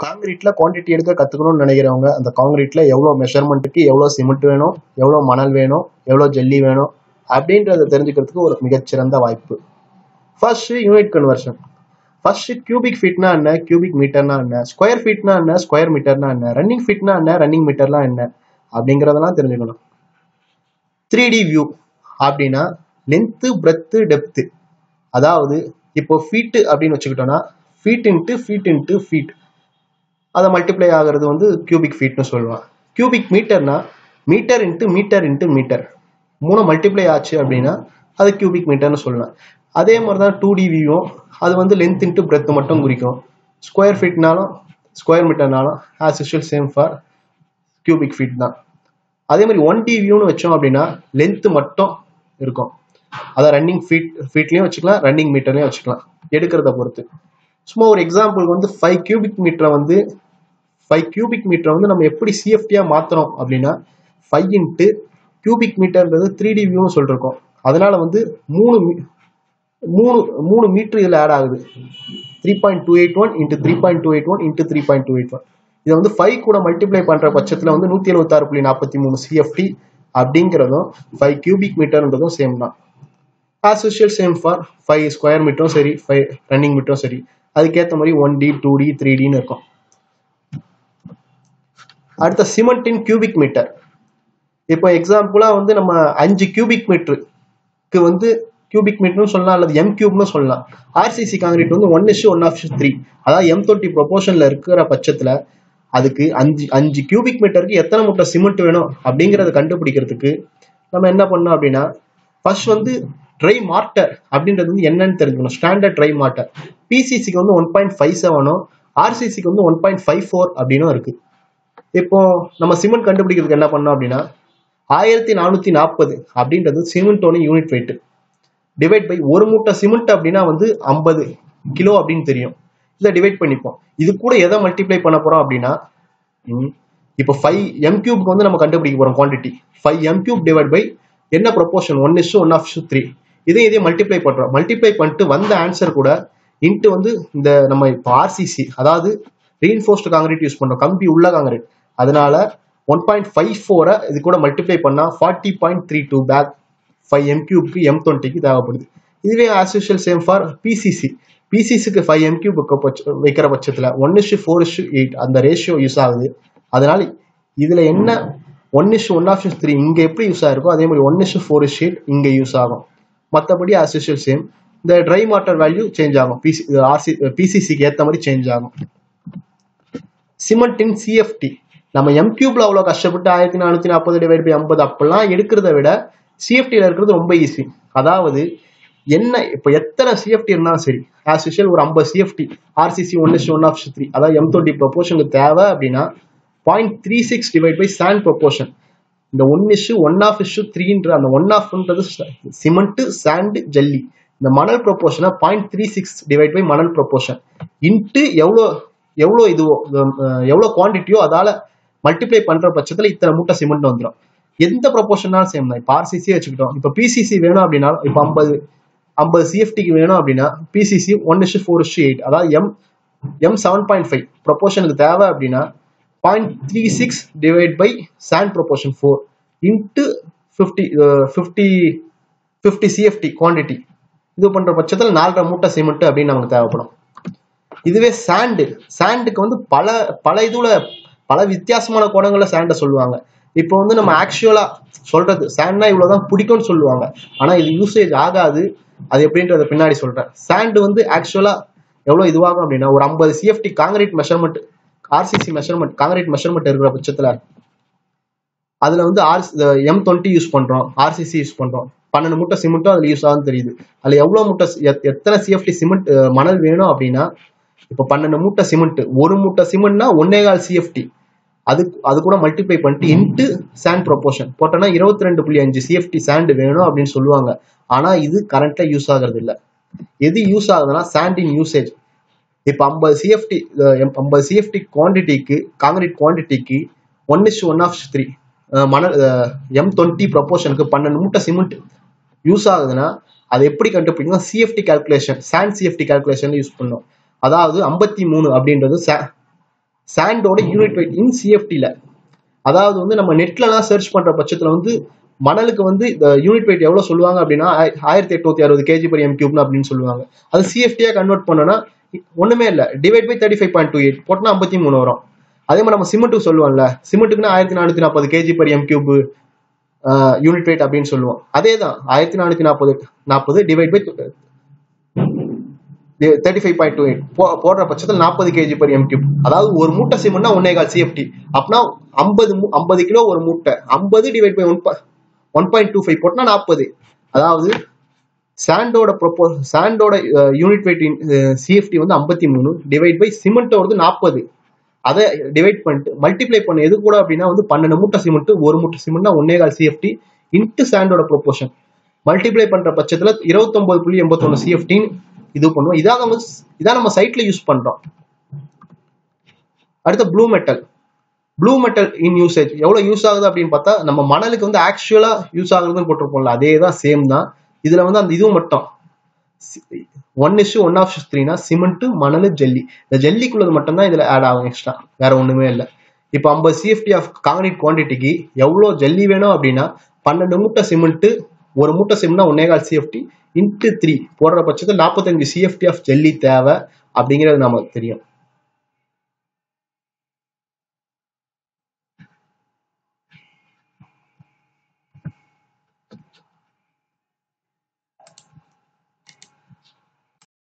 காங்கிரீட்ல quantity எடுக்க கத்துக்கணும்னு நினைக்கிறவங்க அந்த காங்கிரீட்ல எவ்வளோ மெஷர்மெண்ட்டுக்கு எவ்வளோ சிமெண்ட் வேணும் எவ்வளோ மணல் வேணும் எவ்வளோ ஜல்லி வேணும் அப்படின்றத தெரிஞ்சுக்கிறதுக்கு ஒரு மிகச்சிறந்த வாய்ப்பு. First unit conversion first cubic ஃபீட்னா என்ன? கியூபிக் மீட்டர்னா என்ன? ஸ்கொயர் ஃபீட்னா என்ன? ஸ்கொயர் மீட்டர்னா என்ன? ரன்னிங் ஃபீட்னா என்ன? ரன்னிங் மீட்டர்லாம் என்ன? அப்படிங்கிறதெல்லாம் தெரிஞ்சுக்கணும். த்ரீ டி வியூ அப்படின்னா லென்த்து பிரெத்து டெப்த்து அதாவது இப்போ ஃபீட்டு அப்படின்னு வச்சுக்கிட்டோம்னா feet into feet into feet அதை மல்டிப்ளை ஆகிறது வந்து கியூபிக் ஃபீட்னு சொல்லுவான் cubic மீட்டர்னா metre into metre into metre மூணு மல்டிப்ளை ஆச்சு அப்படின்னா அது கியூபிக் மீட்டர்னு சொல்லலாம். அதே மாதிரி தான் டூ டிவியும் அது வந்து லென்த் இன்ட்டு பிரெத் மட்டும் குறிக்கும். ஸ்கொயர் ஃபீட்னாலும் square மீட்டர்னாலும் as usual same for cubic feet தான். அதே மாதிரி ஒன் டி வியூன்னு வச்சோம் அப்படின்னா லென்த்து மட்டும் இருக்கும். அதை ரன்னிங் ஃபீட் ஃபீட்லேயும் வச்சுக்கலாம் ரன்னிங் மீட்டர்லையும் வச்சுக்கலாம். எடுக்கிறத பொறுத்து. சும்மா ஒரு எக்ஸாம்பிள் வந்து ஃபைவ் கியூபிக் மீட்டரை வந்து ஃபைவ் கியூபிக் மீட்டரை வந்து நம்ம எப்படி சிஎஃப்டியாக மாற்றுறோம் அப்படின்னா ஃபைவ் இன்ட்டு கியூபிக் மீட்டர்ன்றது த்ரீ டி வியூன்னு சொல்லிருக்கோம். அதனால வந்து மூணு மீ- மூணு மூணு மீட்ரு இதில் ஆட் ஆகுது. Three point two eight one into three point two eight one into three point two eight one இதை வந்து ஃபைவ் கூட மல்டிப்ளை பண்ணுற பட்சத்தில் வந்து நூற்றி எழுபத்தாறு புள்ளி நாற்பத்தி மூணு சிஎஃப்டி அப்படிங்கிறதும் ஃபைவ் கியூபிக் மீட்டர்ன்றதும் சேம் தான். As usual same for five square மீட்டரும் சரி ஃபைவ் ரன்னிங் மீட்டரும் சரி. அதுக்கேற்ற மாதிரி one D two D three டின்னு இருக்கும். அடுத்த சிமெண்டின் கியூபிக் மீட்டர் இப்போ எக்ஸாம்பிளாக வந்து நம்ம அஞ்சு கியூபிக் மீட்டருக்கு வந்து கியூபிக் மீட்டர்னு சொல்லலாம் அல்லது எம் கியூப்னு சொல்லலாம். ஆர்சிசி காங்கிரீட் வந்து one is to one half three அதாவது எம் தொட்டி ப்ரொபோஷனில் இருக்கிற பட்சத்தில் அதுக்கு அஞ்சு அஞ்சு கியூபிக் மீட்டருக்கு எத்தனை மூட்டை சிமெண்ட் வேணும் அப்படிங்கிறத கண்டுபிடிக்கிறதுக்கு நம்ம என்ன பண்ணோம் அப்படின்னா ஃபர்ஸ்ட் வந்து ட்ரை மார்ட்டர் அப்படின்றது வந்து என்னன்னு தெரிஞ்சுக்கணும். ஸ்டாண்டர்ட் ட்ரை மார்ட்டர் பிசிசிக்கு வந்து ஒன் பாயிண்ட் ஃபைவ் செவனும் ஆர்சிசிக்கு வந்து ஒன் பாயிண்ட் ஃபைவ் ஃபோர் அப்படின்னும் இருக்கு. இப்போ நம்ம சிமெண்ட் கண்டுபிடிக்கிறதுக்கு என்ன பண்ணோம் அப்படின்னா ஆயிரத்தி நானூற்றி நாற்பது அப்படின்றது சிமெண்டோட யூனிட் வெயிட் டிவைட் பை ஒரு மூட்டை சிமெண்ட் அப்படின்னா வந்து ஐம்பது கிலோ அப்படின்னு தெரியும். இதை டிவைட் பண்ணிப்போம். இது கூட எதை மல்டிப்ளை பண்ண போறோம் அப்படின்னா ம், இப்போ ஃபைவ் எம் கியூப்க்கு வந்து நம்ம கண்டுபிடிக்க போறோம் quantity five M cube divide by என்ன proportion one is one half three இதையும் இதே மல்டிப்ளை பண்றோம். மல்டிப்ளை பண்ணிட்டு வந்த ஆன்சர் கூட இன்ட்டு வந்து இந்த நம்ம இப்போ ஆர்சிசி அதாவது ரீஇன்ஃபோர்ஸ்டு காங்கிரீட் யூஸ் பண்றோம். கம்பி உள்ள காங்கிரீட் அதனால ஒன் பாயிண்ட் ஃபைவ் ஃபோரை இது கூட மல்டிப்ளை பண்ணால் forty point three two bag five M கியூப்க்கு M டுவெண்ட்டிக்கு தேவைப்படுது. இதுவே as usual same for PCC பிசிசிக்கு five M cube வைக்கிற பட்சத்தில் one is to four is to eight அந்த ரேஷியோ யூஸ் ஆகுது. அதனால இதில் என்ன one is to one half three இங்கே எப்படி யூஸ் ஆயிருக்கோ அதே மாதிரி one is to four is to eight இங்கே யூஸ் ஆகும். மற்றபடி ஆஸ் யூஷுவல் சேம் இந்த ட்ரை வாட்டர் வேல்யூ சேஞ்ச் ஆகும். பிசி ஆர்சி பிசிசிக்கு ஏற்ற மாதிரி சேஞ்ச் ஆகும். சிமெண்ட் இன் சிஎஃப்டி நம்ம எம்கியூப்ல அவ்வளோ கஷ்டப்பட்டு ஆயிரத்தி நானூற்றி நாற்பது டிவைட் பை ஐம்பது அப்பெல்லாம் எடுக்கிறத விட சிஎஃப்டியில் இருக்கிறது ரொம்ப ஈஸி அதாவது என்ன இப்போ எத்தனை சிஎஃப்டி இருந்தாலும் சரி ஆஸ் யூஷுவல் ஒரு ஐம்பது CFT RCC one is one half three அதாவது எம் டுவெண்ட்டி ப்ரொபோஷனுக்கு தேவை அப்படின்னா point three six divide by sand proportion இந்த one is to one half is to த்ரீன்ற அந்த ஒன் ஆஃப்ன்றது சிமெண்ட் சாண்டு ஜல்லி இந்த மணல் ப்ரொபோஷனை point three six divide by மணல் ப்ரொபோஷன் இன்ட்டு எவ்வளோ எவ்வளோ இதுவோ எவ்வளோ குவான்டிட்டியோ அதால் மல்டிப்ளை பண்ணுற பட்சத்தில் இத்தனை மூட்டை சிமெண்ட் வந்துடும் எந்த ப்ரொபோஷனாலும் சேம் தான். இப்போ ஆர்சிசி வச்சுக்கிட்டோம். இப்போ பிசிசி வேணும் அப்படின்னா இப்போ ஐம்பது ஐம்பது சிஎஃப்டிக்கு வேணும் அப்படின்னா PCC one is to four is to eight அதாவது M M seven point five ப்ரொபோஷனுக்கு தேவை அப்படின்னா point three six divide by sand proportion four into fifty fifty fifty CFT இது பண்ற பட்சத்தில் நாலரை மூட்டை சிமெண்ட் அப்படின்னு நமக்கு தேவைப்படும். இதுவே சாண்டு சாண்டுக்கு வந்து பல பல இதுல பல வித்தியாசமான குணங்கள்ல சாண்டை சொல்லுவாங்க. இப்போ வந்து நம்ம ஆக்சுவலா சொல்றது சாண்ட்னா இவ்வளவுதான் பிடிக்கும்னு சொல்லுவாங்க. ஆனா இது யூசேஜ் ஆகாது. அது எப்படின்றத பின்னாடி சொல்றேன். சாண்டு வந்து ஆக்சுவலா எவ்வளவு இதுவாகும் அப்படின்னா ஒரு ஐம்பது CFT concrete measurement RCC measurement concrete measurement இருக்கிற பட்சத்தில் அதில் வந்து ஆர் எம் டுவெண்ட்டி யூஸ் பண்ணுறோம் ஆர்சிசி யூஸ் பண்ணுறோம் பன்னெண்டு மூட்டை சிமெண்ட்டும் அதில் யூஸ் ஆகும் தெரியுது. அதில் எவ்வளோ மூட்டை எத்- எத்தனை சிஎஃப்டி சிமெண்ட் மணல் வேணும் அப்படின்னா இப்போ பன்னெண்டு மூட்டை சிமெண்ட் ஒரு மூட்டை சிமெண்ட்னா ஒன்னே கால் சிஎஃப்டி அது அது கூட மல்டிப்ளை பண்ணிட்டு இன்ட்டு சாண்ட் ப்ரொபோஷன் போட்டோன்னா இருபத்தி ரெண்டு புள்ளி அஞ்சு சிஎஃப்டி சாண்ட் வேணும் அப்படின்னு சொல்லுவாங்க. ஆனால் இது கரண்ட்டாக யூஸ் ஆகிறது இல்லை எது யூஸ் ஆகுதுன்னா சாண்டின் யூசேஜ் இப்போ ஐம்பது சிஎஃப்டி ஐம்பது சிஎஃப்டி குவான்டிட்டிக்கு concrete குவான்டிட்டிக்கு one is one half three மணல் எம் டுவெண்ட்டி ப்ரொபோஷனுக்கு பன்னெண்டு மூட்டை சிமெண்ட் யூஸ் ஆகுதுன்னா அதை எப்படி கண்டுபிடிக்கணும்? CFT calculation sand CFT calculation use பண்ணோம் அதாவது ஐம்பத்தி மூணு அப்படின்றது சாண்டோட யூனிட் வெயிட் இன் சிஎஃப்டியில் அதாவது வந்து நம்ம நெட்லலாம் சர்ச் பண்ணுற பட்சத்தில் வந்து மணலுக்கு வந்து இந்த யூனிட் வெயிட் எவ்வளோ சொல்லுவாங்க அப்படின்னா ஆயிரத்தி எட்நூத்தி அறுபது கேஜி பர் எம் கியூப்னு அப்படின்னு சொல்லுவாங்க. அது சிஎஃப்டியாக கன்வெர்ட் பண்ணோன்னா ஒண்ணுமே இல்லை. Divide by thirty five point two eight போட்டோம்னா ஐம்பத்தி மூணு வரும். அதே மாதிரி நம்ம சிமெண்ட்டுக்கு சொல்லுவோம்ல. சிமெண்ட்டுக்குன்னா ஆயிரத்தி நானூற்றி நாற்பது KG per M cube unit weight அப்படின்னு சொல்லுவோம். அதே தான் ஆயிரத்தி நானூற்றி நாற்பது நாற்பது divide by thirty five point two eight போடுற பட்சத்தில் நாற்பது கேஜி பர் எம் கியூப் அதாவது ஒரு மூட்டை சிமெண்ட்னா ஒன்னே கால் சிஎஃப்டி அப்படின்னா ஐம்பது ஐம்பது கிலோ ஒரு மூட்டை. ஐம்பது divide by one one point two five போட்டோம்னா நாற்பது அதாவது சாண்டோட ப்ரொப்போ சாண்டோட யூனிட் வெயிட் சிஎஃப்டி வந்து ஐம்பத்தி மூணு டிவைட் பை சிமெண்ட்டோடது நாற்பது அதை டிவைட் பண்ணிட்டு மல்டிப்ளை பண்ண எது கூட அப்படின்னா வந்து பன்னெண்டு மூட்டை சிமெண்ட் ஒரு மூட்டை சிமெண்ட்னா ஒன்னே கால் சிஎஃப்டி இன்ட்டு சாண்டோட ப்ரொப்போர்ஷன் மல்டிப்ளை பண்ற பட்சத்துல இருபத்தொன்பது புள்ளி எண்பத்தொன்னு சிஎஃப்டின்னு இது பண்ணுவோம். இதான் நம்ம இதான் நம்ம சைட்ல யூஸ் பண்றோம். அடுத்து blue metal blue metal in usage எவ்வளவு யூஸ் ஆகுது அப்படின்னு பார்த்தா நம்ம மணலுக்கு வந்து ஆக்சுவலா யூஸ் ஆகுதுன்னு போட்டிருப்போம்ல அதே தான் சேம் தான். இதுல வந்து அந்த இதுவும் மட்டும். One is to one half த்ரீனா cement மணல் ஜல்லி. இந்த ஜல்லிக்குள்ளது மட்டும்தான் இதுல ஆட் ஆகும் எக்ஸ்ட்ரா வேற ஒண்ணுமே இல்லை. இப்போ ஐம்பது சிஎஃப்டி ஆஃப் காங்கிரீட் குவான்டிட்டிக்கு எவ்வளோ ஜல்லி வேணும் அப்படின்னா பன்னெண்டு மூட்டை சிமெண்ட் ஒரு மூட்டை சிமெண்ட்னா ஒன்னே கால் சிஎஃப்டி இன்ட்டு த்ரீ போடுற பட்சத்தில் நாற்பத்தஞ்சு சிஎஃப்டி ஆஃப் ஜல்லி தேவை அப்படிங்கிறது நமக்கு தெரியும்.